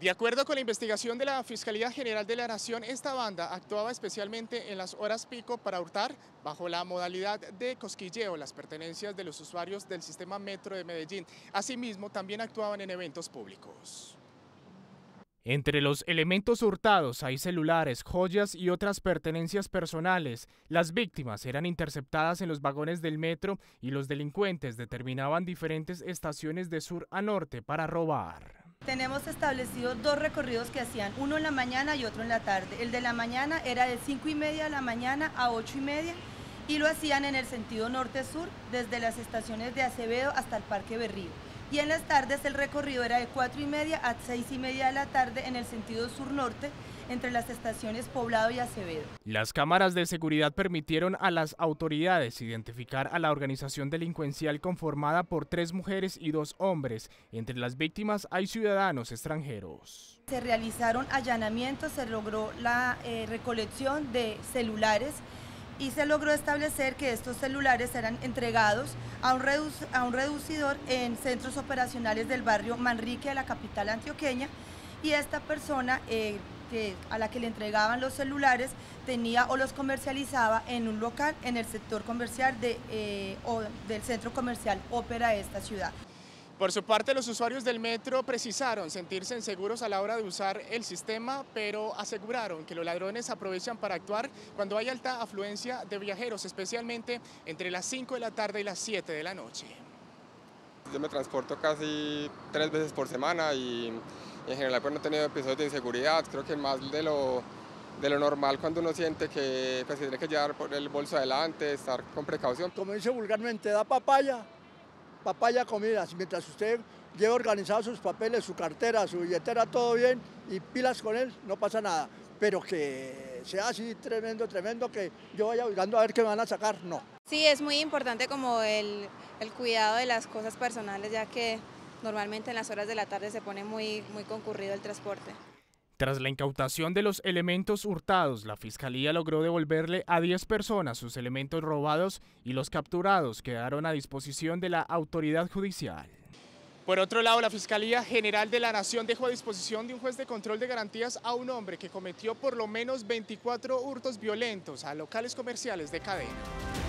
De acuerdo con la investigación de la Fiscalía General de la Nación, esta banda actuaba especialmente en las horas pico para hurtar, bajo la modalidad de cosquilleo, las pertenencias de los usuarios del sistema metro de Medellín. Asimismo, también actuaban en eventos públicos. Entre los elementos hurtados hay celulares, joyas y otras pertenencias personales. Las víctimas eran interceptadas en los vagones del metro y los delincuentes determinaban diferentes estaciones de sur a norte para robar. Tenemos establecido dos recorridos que hacían, uno en la mañana y otro en la tarde. El de la mañana era de 5 y media de la mañana a 8 y media y lo hacían en el sentido norte-sur, desde las estaciones de Acevedo hasta el Parque Berrío. Y en las tardes el recorrido era de 4 y media a 6 y media de la tarde en el sentido sur-norte, entre las estaciones Poblado y Acevedo. Las cámaras de seguridad permitieron a las autoridades identificar a la organización delincuencial conformada por tres mujeres y dos hombres. Entre las víctimas hay ciudadanos extranjeros. Se realizaron allanamientos, se logró la eh, recolección de celulares y se logró establecer que estos celulares eran entregados a un, a un reducidor en centros operacionales del barrio Manrique de la capital antioqueña y esta persona eh, que, a la que le entregaban los celulares tenía o los comercializaba en un local en el sector comercial de, eh, o del centro comercial Ópera de esta ciudad. Por su parte, los usuarios del metro precisaron sentirse inseguros a la hora de usar el sistema, pero aseguraron que los ladrones aprovechan para actuar cuando hay alta afluencia de viajeros, especialmente entre las 5 de la tarde y las 7 de la noche. Yo me transporto casi tres veces por semana y en general pues no he tenido episodios de inseguridad, creo que más de lo, de lo normal cuando uno siente que pues, tiene que llevar el bolso adelante, estar con precaución. Como dice vulgarmente, da papaya, papaya comida, mientras usted lleva organizados sus papeles, su cartera, su billetera, todo bien y pilas con él, no pasa nada, pero que sea así tremendo, tremendo, que yo vaya buscando a ver qué me van a sacar, no. Sí, es muy importante como el, el cuidado de las cosas personales, ya que normalmente en las horas de la tarde se pone muy, muy concurrido el transporte. Tras la incautación de los elementos hurtados, la Fiscalía logró devolverle a 10 personas sus elementos robados y los capturados quedaron a disposición de la autoridad judicial. Por otro lado, la Fiscalía General de la Nación dejó a disposición de un juez de control de garantías a un hombre que cometió por lo menos 24 hurtos violentos a locales comerciales de cadena.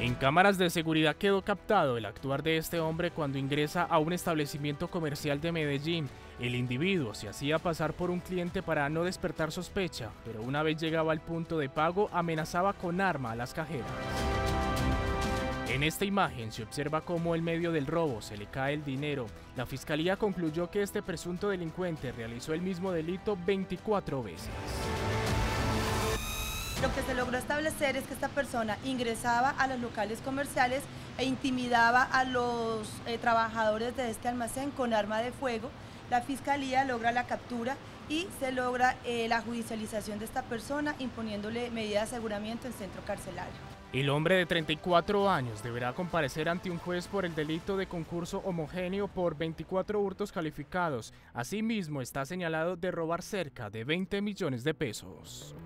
En cámaras de seguridad quedó captado el actuar de este hombre cuando ingresa a un establecimiento comercial de Medellín. El individuo se hacía pasar por un cliente para no despertar sospecha, pero una vez llegaba al punto de pago amenazaba con arma a las cajeras. En esta imagen se observa cómo en medio del robo se le cae el dinero. La fiscalía concluyó que este presunto delincuente realizó el mismo delito 24 veces. Lo que se logró establecer es que esta persona ingresaba a los locales comerciales e intimidaba a los eh, trabajadores de este almacén con arma de fuego. La fiscalía logra la captura y se logra eh, la judicialización de esta persona imponiéndole medida de aseguramiento en centro carcelario. El hombre de 34 años deberá comparecer ante un juez por el delito de concurso homogéneo por 24 hurtos calificados. Asimismo, está señalado de robar cerca de 20 millones de pesos.